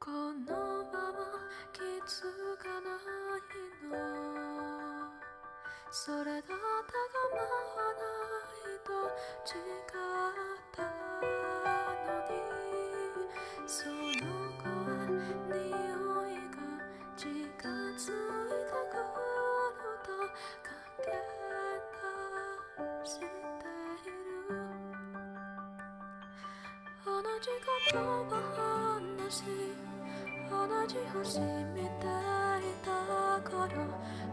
このまま気づかないの。それだったらじ言葉話同じ星みたいだから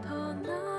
隣